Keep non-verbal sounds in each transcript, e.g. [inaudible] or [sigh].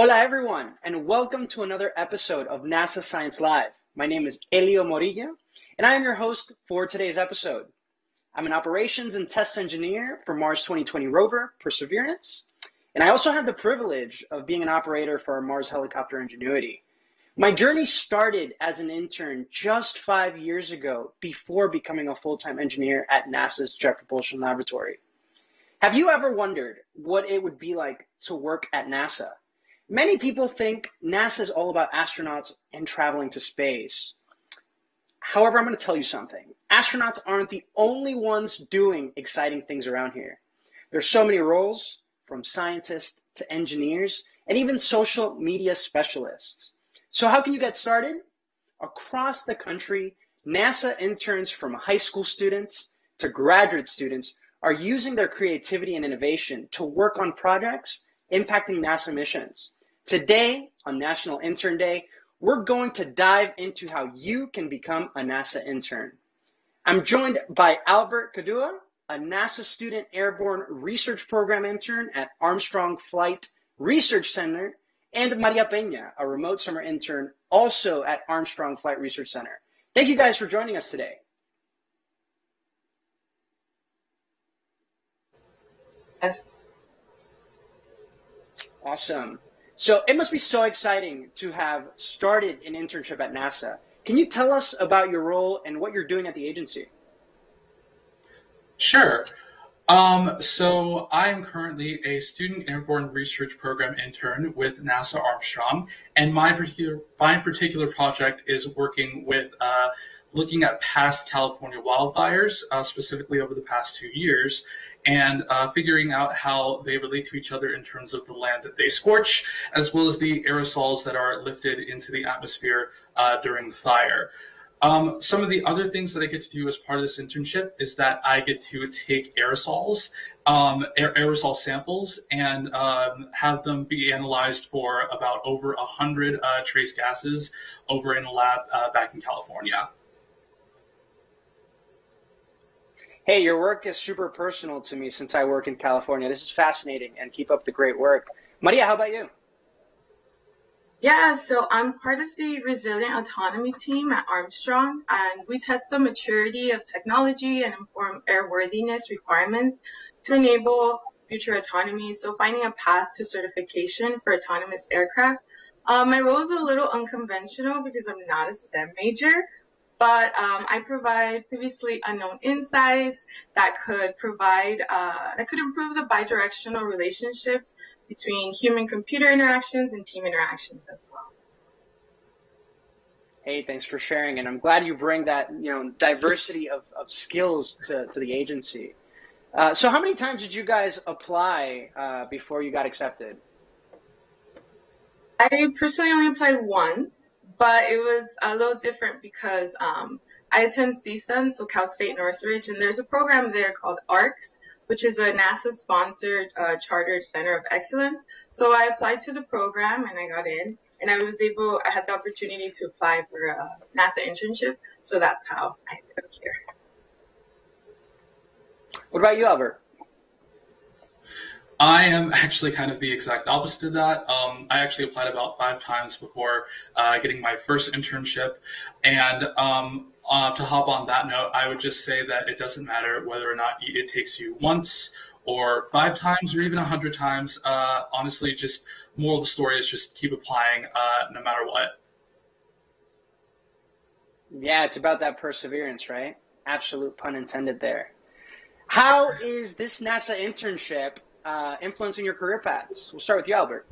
Hola, everyone, and welcome to another episode of NASA Science Live. My name is Elio Morillo, and I am your host for today's episode. I'm an operations and test engineer for Mars 2020 rover Perseverance, and I also have the privilege of being an operator for our Mars helicopter Ingenuity. My journey started as an intern just five years ago before becoming a full time engineer at NASA's Jet Propulsion Laboratory. Have you ever wondered what it would be like to work at NASA? Many people think NASA is all about astronauts and traveling to space. However, I'm going to tell you something. Astronauts aren't the only ones doing exciting things around here. There's so many roles, from scientists to engineers, and even social media specialists. So how can you get started? Across the country, NASA interns from high school students to graduate students are using their creativity and innovation to work on projects impacting NASA missions. Today, on National Intern Day, we're going to dive into how you can become a NASA intern. I'm joined by Albert Cadua, a NASA Student Airborne Research Program intern at Armstrong Flight Research Center, and Maria Peña, a remote summer intern also at Armstrong Flight Research Center. Thank you guys for joining us today. Yes. Awesome. So it must be so exciting to have started an internship at NASA. Can you tell us about your role and what you're doing at the agency? Sure. Um, so I'm currently a student airborne research program intern with NASA Armstrong, and my particular my particular project is working with uh, looking at past California wildfires, uh, specifically over the past two years, and uh, figuring out how they relate to each other in terms of the land that they scorch, as well as the aerosols that are lifted into the atmosphere uh, during the fire. Um, some of the other things that I get to do as part of this internship is that I get to take aerosols, um, aerosol samples, and um, have them be analyzed for about over 100 uh, trace gases over in a lab uh, back in California. Hey, your work is super personal to me since I work in California. This is fascinating and keep up the great work. Maria, how about you? Yeah, so I'm part of the Resilient Autonomy team at Armstrong, and we test the maturity of technology and inform airworthiness requirements to enable future autonomy. So, finding a path to certification for autonomous aircraft. Um, my role is a little unconventional because I'm not a STEM major, but um, I provide previously unknown insights that could provide uh, that could improve the bidirectional relationships between human-computer interactions and team interactions as well. Hey, thanks for sharing, and I'm glad you bring that you know diversity of, of skills to, to the agency. Uh, so, how many times did you guys apply uh, before you got accepted? I personally only applied once but it was a little different because um, I attend CSUN, so Cal State Northridge, and there's a program there called ARCS, which is a NASA-sponsored uh, chartered center of excellence. So I applied to the program and I got in, and I was able, I had the opportunity to apply for a NASA internship. So that's how I ended up here. What about you, Albert? I am actually kind of the exact opposite of that. Um, I actually applied about five times before uh, getting my first internship. And um, uh, to hop on that note, I would just say that it doesn't matter whether or not it takes you once or five times or even a hundred times. Uh, honestly, just moral of the story is just keep applying uh, no matter what. Yeah, it's about that perseverance, right? Absolute pun intended there. How is this NASA internship uh, influencing your career paths? We'll start with you, Albert.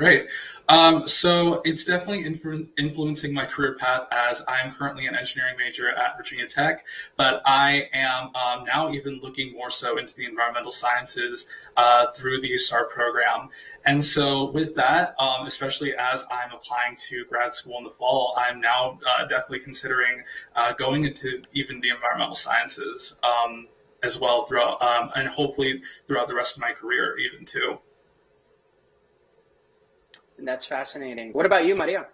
Great. Um, so it's definitely influ- influencing my career path as I'm currently an engineering major at Virginia Tech, but I am um, now even looking more so into the environmental sciences uh, through the SAR program. And so with that, um, especially as I'm applying to grad school in the fall, I'm now uh, definitely considering uh, going into even the environmental sciences. As well throughout, um, and hopefully throughout the rest of my career, even too. And that's fascinating. What about you, Maria?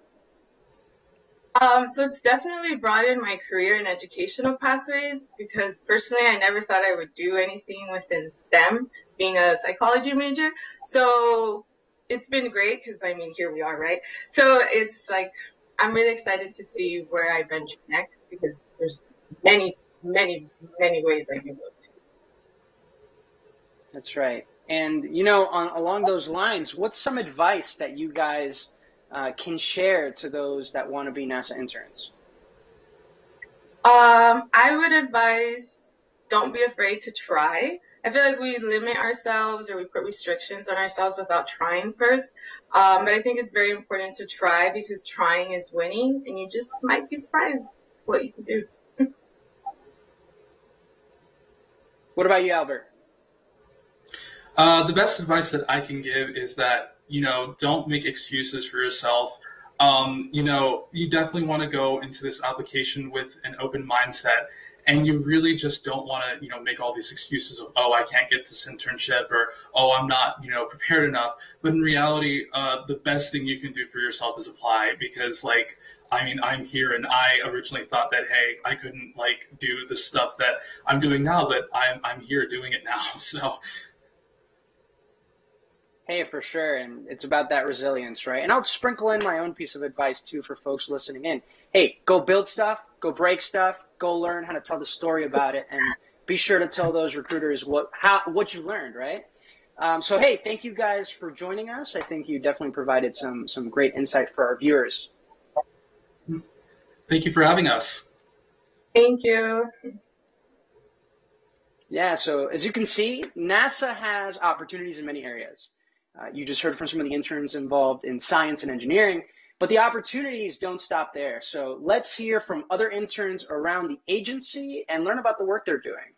Um, so it's definitely broadened my career and educational pathways because personally, I never thought I would do anything within STEM, being a psychology major. So it's been great because I mean, here we are, right? So it's like I'm really excited to see where I venture next because there's many, many, many ways I can go to. That's right. And you know, on along those lines, what's some advice that you guys uh, can share to those that want to be NASA interns? Um, I would advise don't be afraid to try. I feel like we limit ourselves or we put restrictions on ourselves without trying first. Um, but I think it's very important to try because trying is winning, and you just might be surprised what you can do. what about you, Albert? Uh, the best advice that I can give is that you know don't make excuses for yourself. Um, you know, you definitely want to go into this application with an open mindset and you really just don't want to you know make all these excuses of oh i can't get this internship or oh i'm not you know prepared enough but in reality uh, the best thing you can do for yourself is apply because like i mean i'm here and i originally thought that hey i couldn't like do the stuff that i'm doing now but i'm, I'm here doing it now [laughs] so Hey, for sure. And it's about that resilience, right? And I'll sprinkle in my own piece of advice too for folks listening in. Hey, go build stuff, go break stuff, go learn how to tell the story about it, and be sure to tell those recruiters what how what you learned, right? Um, so hey, thank you guys for joining us. I think you definitely provided some some great insight for our viewers. Thank you for having us. Thank you. Yeah, so as you can see, NASA has opportunities in many areas. Uh, you just heard from some of the interns involved in science and engineering, but the opportunities don't stop there. So let's hear from other interns around the agency and learn about the work they're doing.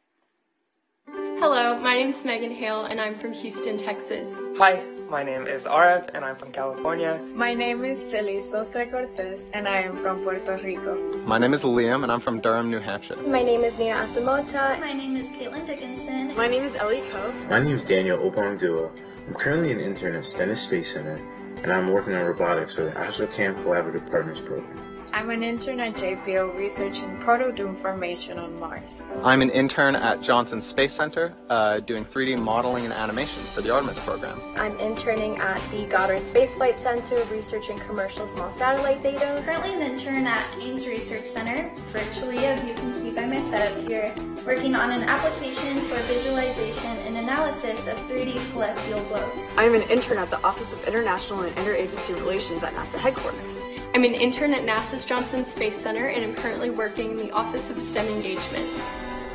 Hello, my name is Megan Hale and I'm from Houston, Texas. Hi, my name is Arif and I'm from California. My name is Chelis Sostre Cortez and I am from Puerto Rico. My name is Liam and I'm from Durham, New Hampshire. My name is Nia Asamota. My name is Caitlin Dickinson. My name is Ellie Coe. My name is Daniel Opongdua. I'm currently an intern at Stennis Space Center, and I'm working on robotics for the AstroCam Collaborative Partners Program. I'm an intern at JPL researching proto-dune formation on Mars. I'm an intern at Johnson Space Center uh, doing 3D modeling and animation for the Artemis program. I'm interning at the Goddard Space Flight Center researching commercial small satellite data. Currently an intern at Ames Research Center, virtually as you can see by my setup here, working on an application for visualization and analysis of 3D celestial globes. I'm an intern at the Office of International and Interagency Relations at NASA headquarters. I'm an intern at NASA's Johnson Space Center and I'm currently working in the Office of STEM Engagement.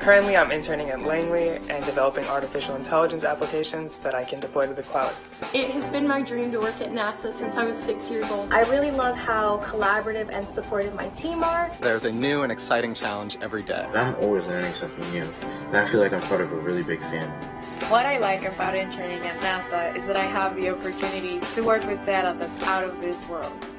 Currently, I'm interning at Langley and developing artificial intelligence applications that I can deploy to the cloud. It has been my dream to work at NASA since I was six years old. I really love how collaborative and supportive my team are. There's a new and exciting challenge every day. I'm always learning something new, and I feel like I'm part of a really big family. What I like about interning at NASA is that I have the opportunity to work with data that's out of this world.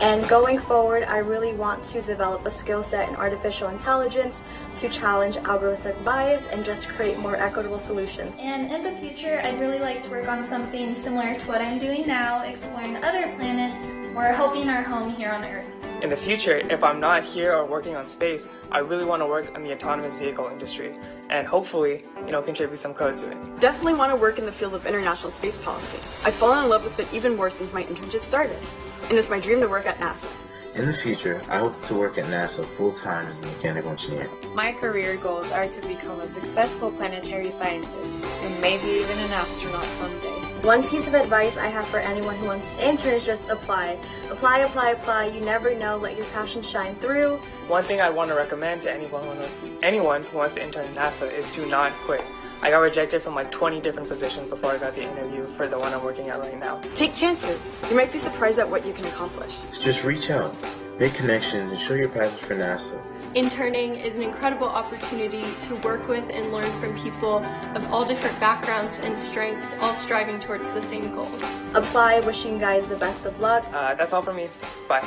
And going forward, I really want to develop a skill set in artificial intelligence to challenge algorithmic bias and just create more equitable solutions. And in the future, I'd really like to work on something similar to what I'm doing now, exploring other planets or helping our home here on Earth. In the future, if I'm not here or working on space, I really want to work on the autonomous vehicle industry and hopefully, you know, contribute some code to it. Definitely want to work in the field of international space policy. I've fallen in love with it even more since my internship started and it's my dream to work at NASA. In the future, I hope to work at NASA full time as a mechanical engineer. My career goals are to become a successful planetary scientist and maybe even an astronaut someday. One piece of advice I have for anyone who wants to intern is just apply. Apply, apply, apply. You never know. Let your passion shine through. One thing I want to recommend to anyone, anyone who wants to intern at NASA is to not quit. I got rejected from like 20 different positions before I got the interview for the one I'm working at right now. Take chances. You might be surprised at what you can accomplish. Just reach out, make connections, and show your passion for NASA. Interning is an incredible opportunity to work with and learn from people of all different backgrounds and strengths, all striving towards the same goals. Apply, wishing you guys the best of luck. Uh, that's all for me. Bye.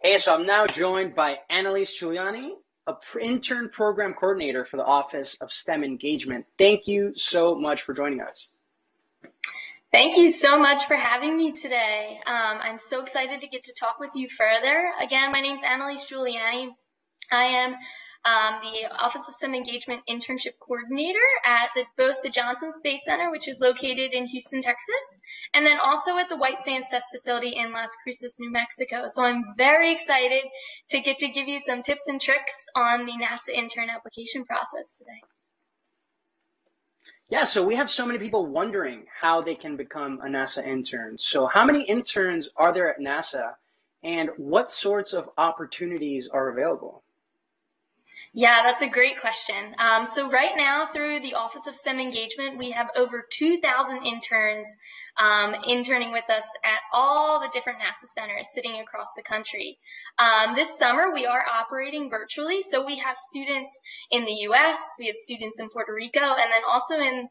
Hey, so I'm now joined by Annalise Giuliani, a intern program coordinator for the Office of STEM Engagement. Thank you so much for joining us. Thank you so much for having me today. Um, I'm so excited to get to talk with you further. Again, my name is Annalise Giuliani. I am um, the Office of STEM Engagement Internship Coordinator at the, both the Johnson Space Center, which is located in Houston, Texas, and then also at the White Sands Test Facility in Las Cruces, New Mexico. So I'm very excited to get to give you some tips and tricks on the NASA intern application process today. Yeah, so we have so many people wondering how they can become a NASA intern. So, how many interns are there at NASA, and what sorts of opportunities are available? Yeah, that's a great question. Um, so right now, through the Office of STEM Engagement, we have over 2,000 interns um, interning with us at all the different NASA centers sitting across the country. Um, this summer, we are operating virtually, so we have students in the U.S., we have students in Puerto Rico, and then also in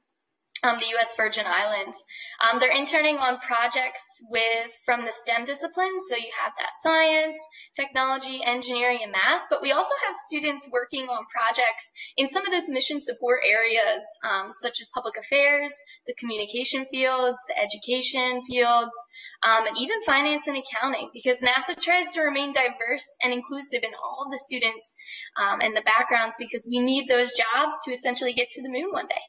um, the U.S. Virgin Islands. Um, they're interning on projects with from the STEM disciplines, so you have that science, technology, engineering, and math. But we also have students working on projects in some of those mission support areas, um, such as public affairs, the communication fields, the education fields, um, and even finance and accounting, because NASA tries to remain diverse and inclusive in all the students um, and the backgrounds, because we need those jobs to essentially get to the moon one day.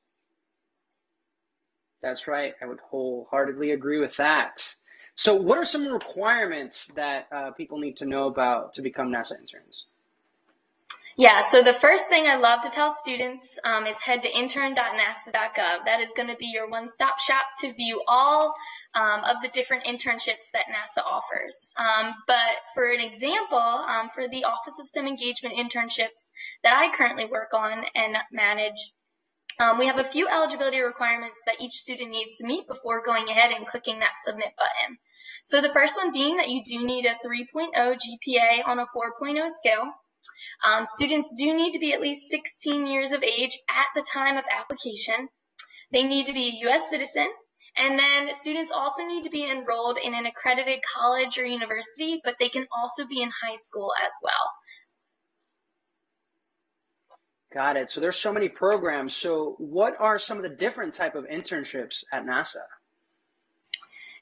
That's right. I would wholeheartedly agree with that. So, what are some requirements that uh, people need to know about to become NASA interns? Yeah, so the first thing I love to tell students um, is head to intern.nasa.gov. That is going to be your one stop shop to view all um, of the different internships that NASA offers. Um, but for an example, um, for the Office of STEM Engagement internships that I currently work on and manage, um, we have a few eligibility requirements that each student needs to meet before going ahead and clicking that submit button. So the first one being that you do need a 3.0 GPA on a 4.0 scale. Um, students do need to be at least 16 years of age at the time of application. They need to be a U.S. citizen. And then students also need to be enrolled in an accredited college or university, but they can also be in high school as well. Got it. So there's so many programs. So what are some of the different type of internships at NASA?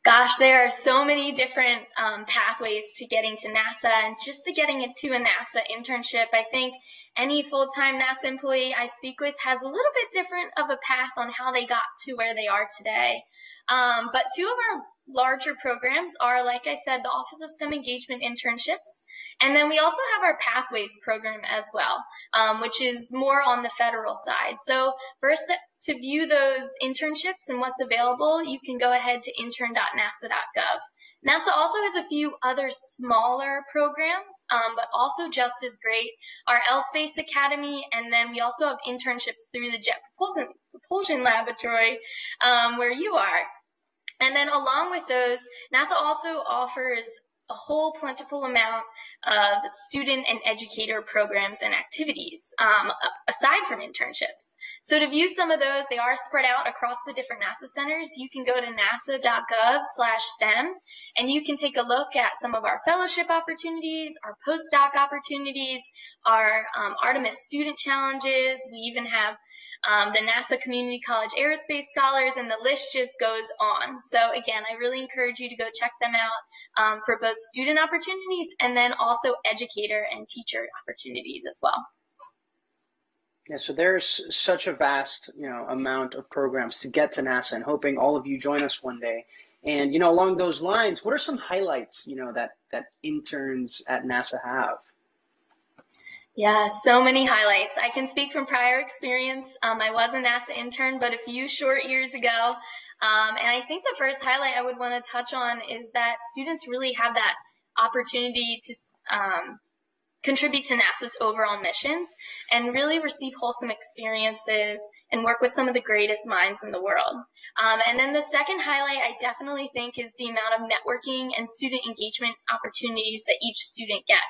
Gosh, there are so many different um, pathways to getting to NASA and just to getting into a NASA internship. I think any full-time NASA employee I speak with has a little bit different of a path on how they got to where they are today. Um, but two of our larger programs are, like I said, the Office of STEM Engagement internships. And then we also have our Pathways program as well, um, which is more on the federal side. So first, to view those internships and what's available, you can go ahead to intern.nasa.gov. NASA also has a few other smaller programs, um, but also just as great. Our L'SPACE Academy, and then we also have internships through the Jet Propulsion, Propulsion Laboratory, um, where you are. And then along with those, NASA also offers a whole plentiful amount of student and educator programs and activities um, aside from internships. So to view some of those, they are spread out across the different NASA centers. You can go to nasa.gov slash STEM and you can take a look at some of our fellowship opportunities, our postdoc opportunities, our um, Artemis student challenges. We even have um, the NASA Community College Aerospace Scholars, and the list just goes on. So again, I really encourage you to go check them out um, for both student opportunities and then also educator and teacher opportunities as well. Yeah, so there's such a vast, you know, amount of programs to get to NASA, and hoping all of you join us one day. And you know, along those lines, what are some highlights, you know, that that interns at NASA have? Yeah, so many highlights. I can speak from prior experience. Um, I was a NASA intern, but a few short years ago. Um, and I think the first highlight I would want to touch on is that students really have that opportunity to um, contribute to NASA's overall missions and really receive wholesome experiences and work with some of the greatest minds in the world. Um, and then the second highlight I definitely think is the amount of networking and student engagement opportunities that each student gets.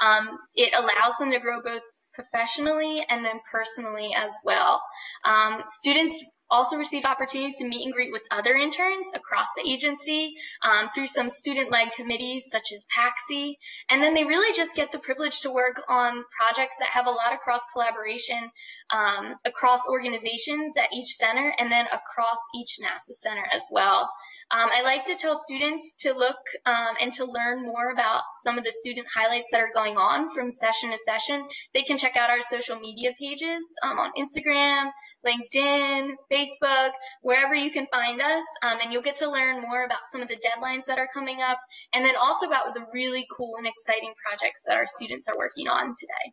Um, it allows them to grow both professionally and then personally as well. Um, students also receive opportunities to meet and greet with other interns across the agency um, through some student-led committees such as PAXI. And then they really just get the privilege to work on projects that have a lot of cross collaboration um, across organizations at each center and then across each NASA center as well. Um, I like to tell students to look um, and to learn more about some of the student highlights that are going on from session to session. They can check out our social media pages um, on Instagram, LinkedIn, Facebook, wherever you can find us, um, and you'll get to learn more about some of the deadlines that are coming up, and then also about the really cool and exciting projects that our students are working on today.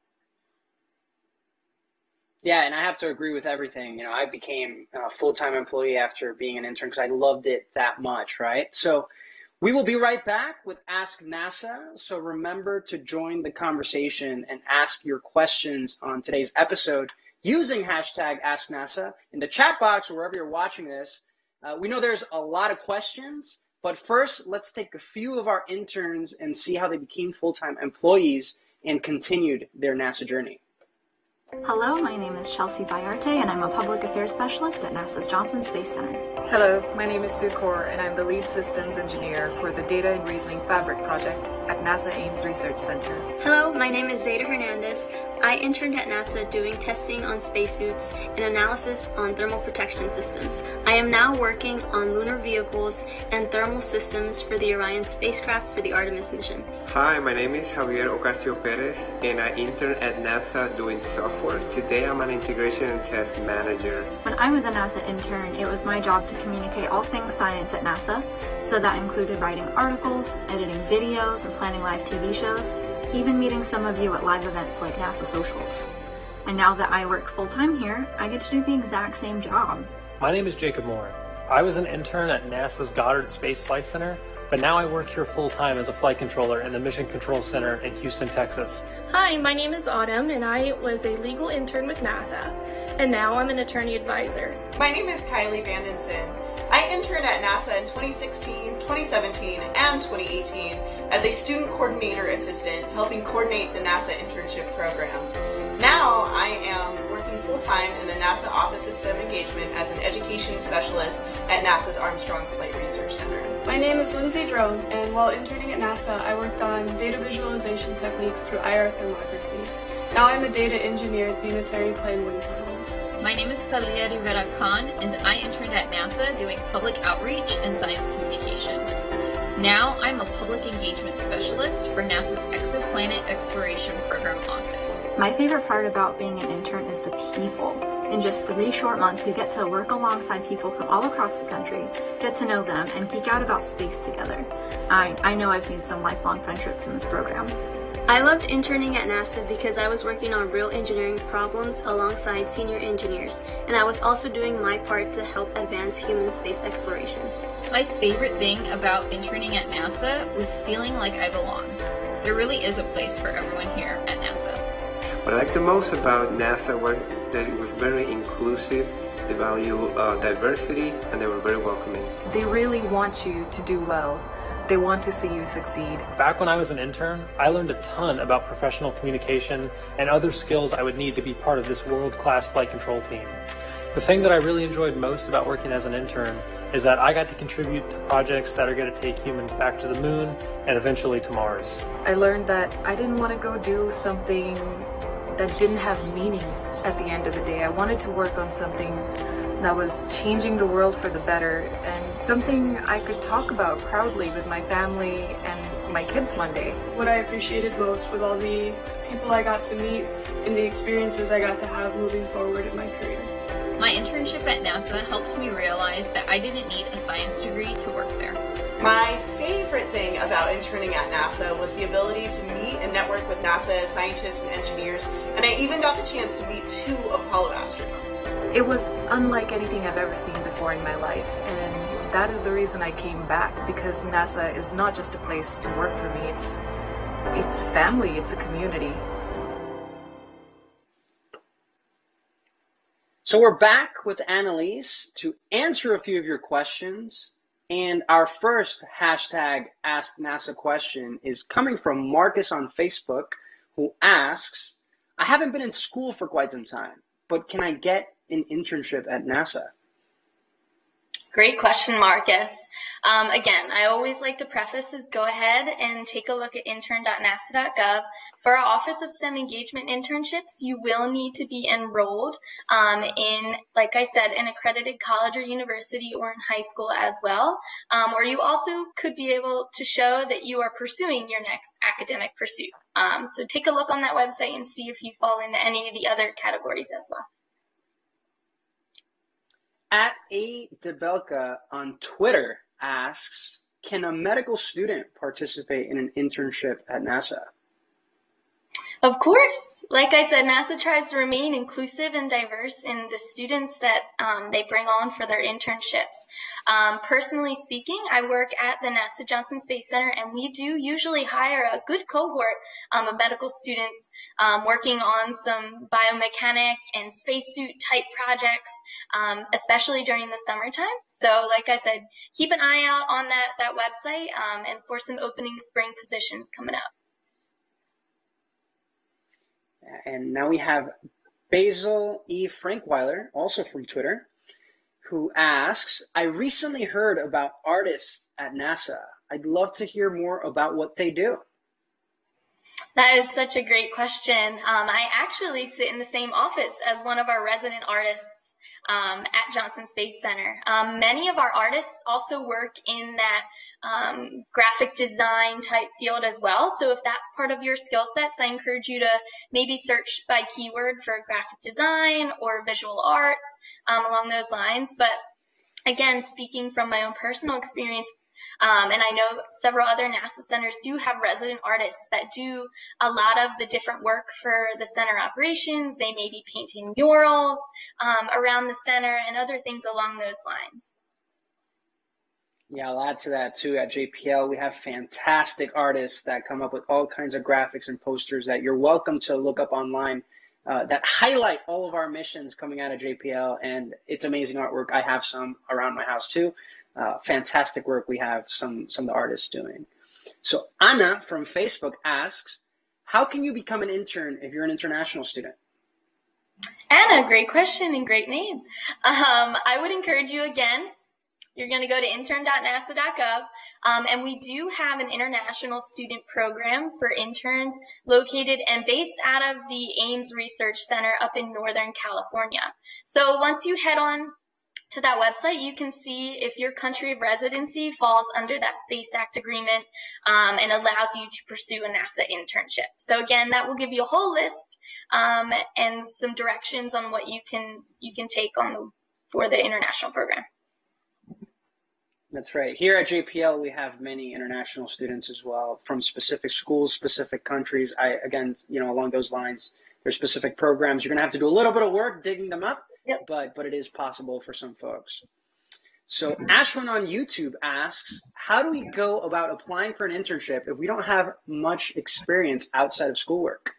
Yeah, and I have to agree with everything. You know, I became a full time employee after being an intern because I loved it that much, right? So we will be right back with Ask NASA. So remember to join the conversation and ask your questions on today's episode using hashtag Ask NASA in the chat box or wherever you're watching this. Uh, we know there's a lot of questions, but first, let's take a few of our interns and see how they became full time employees and continued their NASA journey. Hello, my name is Chelsea Bayarte, and I'm a public affairs specialist at NASA's Johnson Space Center. Hello, my name is Sue Kaur, and I'm the lead systems engineer for the Data and Reasoning Fabric project at NASA Ames Research Center. Hello, my name is Zeta Hernandez. I interned at NASA doing testing on spacesuits and analysis on thermal protection systems. I am now working on lunar vehicles and thermal systems for the Orion spacecraft for the Artemis mission. Hi, my name is Javier Ocasio Perez, and I intern at NASA doing software. Today I'm an integration and test manager. When I was a NASA intern, it was my job to communicate all things science at NASA, so that included writing articles, editing videos, and planning live TV shows even meeting some of you at live events like NASA Socials. And now that I work full time here, I get to do the exact same job. My name is Jacob Moore. I was an intern at NASA's Goddard Space Flight Center, but now I work here full time as a flight controller in the Mission Control Center in Houston, Texas. Hi, my name is Autumn, and I was a legal intern with NASA, and now I'm an attorney advisor. My name is Kylie Vandenson. I interned at NASA in 2016, 2017, and 2018 as a student coordinator assistant, helping coordinate the NASA internship program. Now I am working full time in the NASA Office of STEM Engagement as an education specialist at NASA's Armstrong Flight Research Center. My name is Lindsay Drone, and while interning at NASA, I worked on data visualization techniques through IR thermography. Now I'm a data engineer at the Unitary Plan Wind Tunnel. My name is Talia Rivera Khan, and I interned at NASA doing public outreach and science communication. Now I'm a public engagement specialist for NASA's Exoplanet Exploration Program Office. My favorite part about being an intern is the people. In just three short months, you get to work alongside people from all across the country, get to know them, and geek out about space together. I, I know I've made some lifelong friendships in this program. I loved interning at NASA because I was working on real engineering problems alongside senior engineers, and I was also doing my part to help advance human space exploration. My favorite thing about interning at NASA was feeling like I belonged. There really is a place for everyone here at NASA. What I liked the most about NASA was that it was very inclusive, they value uh, diversity, and they were very welcoming. They really want you to do well they want to see you succeed. Back when I was an intern, I learned a ton about professional communication and other skills I would need to be part of this world-class flight control team. The thing that I really enjoyed most about working as an intern is that I got to contribute to projects that are going to take humans back to the moon and eventually to Mars. I learned that I didn't want to go do something that didn't have meaning at the end of the day. I wanted to work on something that was changing the world for the better and something I could talk about proudly with my family and my kids one day. What I appreciated most was all the people I got to meet and the experiences I got to have moving forward in my career. My internship at NASA helped me realize that I didn't need a science degree to work there. My favorite thing about interning at NASA was the ability to meet and network with NASA scientists and engineers, and I even got the chance to meet two Apollo astronauts. It was unlike anything I've ever seen before in my life, and that is the reason I came back because NASA is not just a place to work for me, it's it's family, it's a community. So we're back with Annalise to answer a few of your questions. And our first hashtag Ask NASA question is coming from Marcus on Facebook, who asks, I haven't been in school for quite some time, but can I get an internship at NASA? Great question, Marcus. Um, again, I always like to preface is go ahead and take a look at intern.nasa.gov. For our Office of STEM Engagement internships, you will need to be enrolled um, in, like I said, an accredited college or university or in high school as well. Um, or you also could be able to show that you are pursuing your next academic pursuit. Um, so take a look on that website and see if you fall into any of the other categories as well. At A Debelka on Twitter asks, can a medical student participate in an internship at NASA? Of course. Like I said, NASA tries to remain inclusive and diverse in the students that um, they bring on for their internships. Um, personally speaking, I work at the NASA Johnson Space Center, and we do usually hire a good cohort um, of medical students um, working on some biomechanic and spacesuit type projects, um, especially during the summertime. So, like I said, keep an eye out on that, that website um, and for some opening spring positions coming up. And now we have Basil E. Frankweiler, also from Twitter, who asks, I recently heard about artists at NASA. I'd love to hear more about what they do. That is such a great question. Um, I actually sit in the same office as one of our resident artists um, at Johnson Space Center. Um, many of our artists also work in that um, graphic design type field as well. So if that's part of your skill sets, I encourage you to maybe search by keyword for graphic design or visual arts um, along those lines. But again, speaking from my own personal experience, um, and I know several other NASA centers do have resident artists that do a lot of the different work for the center operations. They may be painting murals um, around the center and other things along those lines. Yeah, I'll add to that too. At JPL, we have fantastic artists that come up with all kinds of graphics and posters that you're welcome to look up online uh, that highlight all of our missions coming out of JPL. And it's amazing artwork. I have some around my house too. Uh, fantastic work we have some, some of the artists doing. So Anna from Facebook asks, how can you become an intern if you're an international student? Anna, great question and great name. Um, I would encourage you again you're going to go to intern.nasa.gov. Um, and we do have an international student program for interns located and based out of the Ames Research Center up in Northern California. So once you head on to that website, you can see if your country of residency falls under that Space Act agreement um, and allows you to pursue a NASA internship. So again, that will give you a whole list um, and some directions on what you can you can take on the, for the international program. That's right. Here at JPL, we have many international students as well from specific schools, specific countries. I again, you know, along those lines, there's specific programs. You're going to have to do a little bit of work digging them up, yep. but but it is possible for some folks. So Ashwin on YouTube asks, how do we go about applying for an internship if we don't have much experience outside of schoolwork?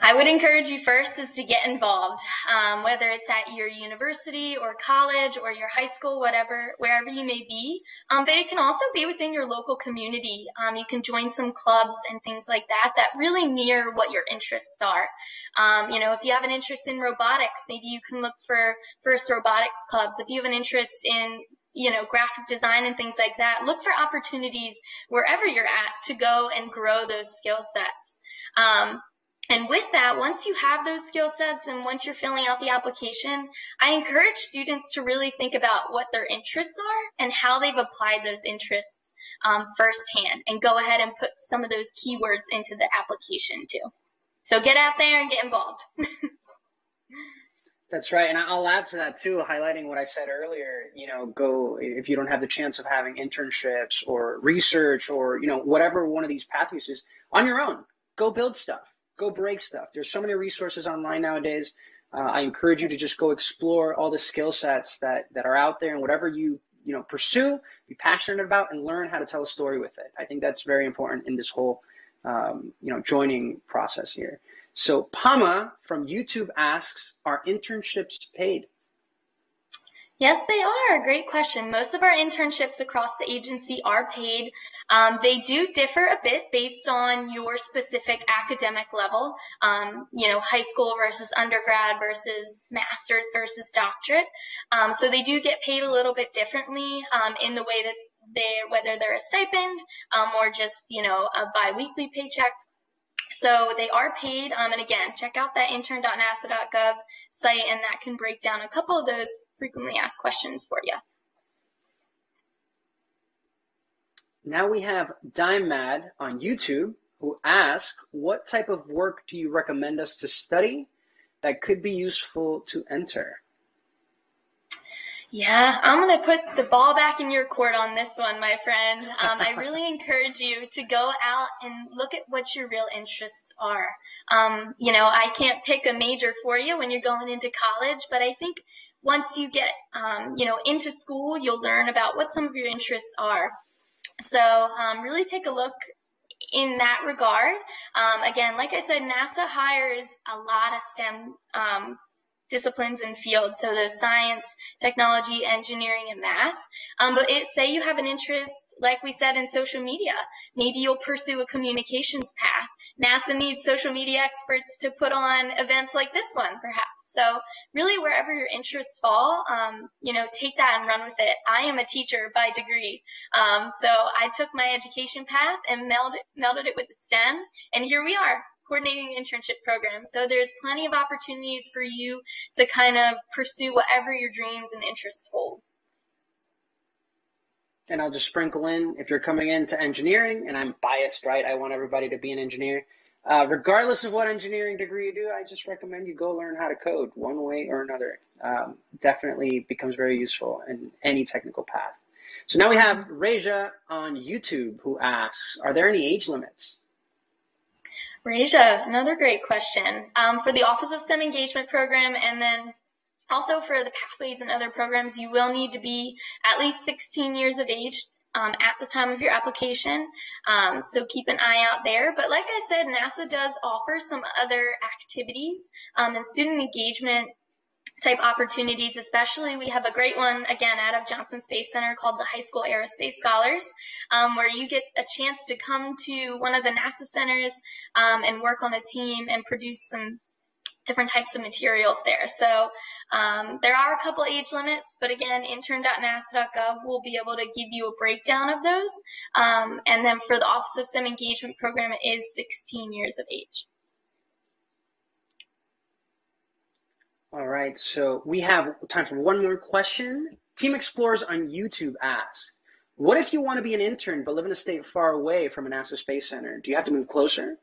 I would encourage you first is to get involved, um, whether it's at your university or college or your high school, whatever, wherever you may be. Um, but it can also be within your local community. Um, you can join some clubs and things like that that really mirror what your interests are. Um, you know, if you have an interest in robotics, maybe you can look for first robotics clubs. If you have an interest in you know, graphic design and things like that, look for opportunities wherever you're at to go and grow those skill sets. Um, and with that, once you have those skill sets and once you're filling out the application, I encourage students to really think about what their interests are and how they've applied those interests um, firsthand and go ahead and put some of those keywords into the application too. So get out there and get involved. [laughs] That's right. And I'll add to that too, highlighting what I said earlier, you know, go if you don't have the chance of having internships or research or, you know, whatever one of these pathways is on your own, go build stuff go break stuff. There's so many resources online nowadays. Uh, I encourage you to just go explore all the skill sets that, that are out there and whatever you, you know, pursue, be passionate about and learn how to tell a story with it. I think that's very important in this whole, um, you know, joining process here. So Pama from YouTube asks, are internships paid? Yes, they are. Great question. Most of our internships across the agency are paid. Um, they do differ a bit based on your specific academic level. Um, you know, high school versus undergrad versus master's versus doctorate. Um, so they do get paid a little bit differently um, in the way that they, whether they're a stipend um, or just you know a biweekly paycheck. So they are paid. Um, and again, check out that intern.nasa.gov site, and that can break down a couple of those frequently asked questions for you. Now we have Dime Mad on YouTube who asks, what type of work do you recommend us to study that could be useful to enter? Yeah, I'm going to put the ball back in your court on this one, my friend. Um, I [laughs] really encourage you to go out and look at what your real interests are. Um, you know, I can't pick a major for you when you're going into college, but I think once you get, um, you know, into school, you'll learn about what some of your interests are. So um, really take a look in that regard. Um, again, like I said, NASA hires a lot of STEM um, disciplines and fields. So there's science, technology, engineering, and math. Um, but it, say you have an interest, like we said, in social media. Maybe you'll pursue a communications path. NASA needs social media experts to put on events like this one, perhaps. So really, wherever your interests fall, um, you know, take that and run with it. I am a teacher by degree, um, so I took my education path and melded, melded it with STEM, and here we are coordinating internship program. So there's plenty of opportunities for you to kind of pursue whatever your dreams and interests hold. And I'll just sprinkle in if you're coming into engineering, and I'm biased, right? I want everybody to be an engineer. Uh, regardless of what engineering degree you do, I just recommend you go learn how to code one way or another. Um, definitely becomes very useful in any technical path. So now we have Reja on YouTube who asks, are there any age limits? Reja, another great question. Um, for the Office of STEM Engagement Program and then also for the pathways and other programs, you will need to be at least 16 years of age um, at the time of your application. Um, so keep an eye out there. But like I said, NASA does offer some other activities um, and student engagement type opportunities, especially we have a great one again out of Johnson Space Center called the High School Aerospace Scholars, um, where you get a chance to come to one of the NASA centers um, and work on a team and produce some different types of materials there. So um, there are a couple age limits, but again, intern.nasa.gov will be able to give you a breakdown of those. Um, and then for the Office of STEM Engagement Program, it is 16 years of age. All right, so we have time for one more question. Team Explorers on YouTube asks, what if you want to be an intern but live in a state far away from a NASA Space Center? Do you have to move closer?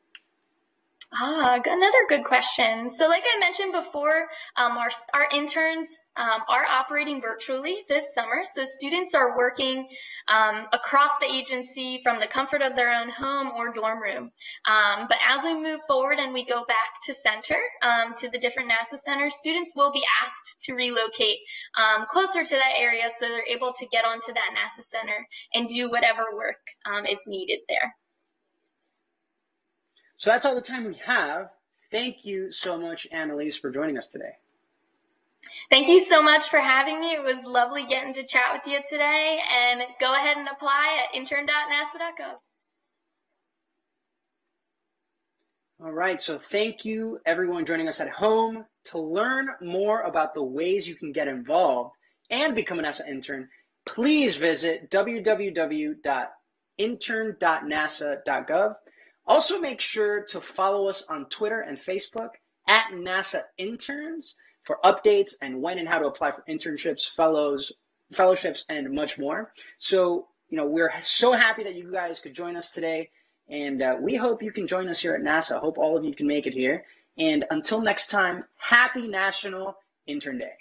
Ah, another good question. So, like I mentioned before, um, our, our interns um, are operating virtually this summer. So, students are working um, across the agency from the comfort of their own home or dorm room. Um, but as we move forward and we go back to center, um, to the different NASA centers, students will be asked to relocate um, closer to that area so they're able to get onto that NASA center and do whatever work is needed there. So that's all the time we have. Thank you so much, Annalise, for joining us today. Thank you so much for having me. It was lovely getting to chat with you today. And go ahead and apply at intern.nasa.gov. All right, so thank you everyone joining us at home. To learn more about the ways you can get involved and become a NASA intern, please visit www.intern.nasa.gov. Also, make sure to follow us on Twitter and Facebook at NASA Interns for updates and when and how to apply for internships, fellows, fellowships, and much more. So, you know, we're so happy that you guys could join us today, and uh, we hope you can join us here at NASA. Hope all of you can make it here. And until next time, happy National Intern Day.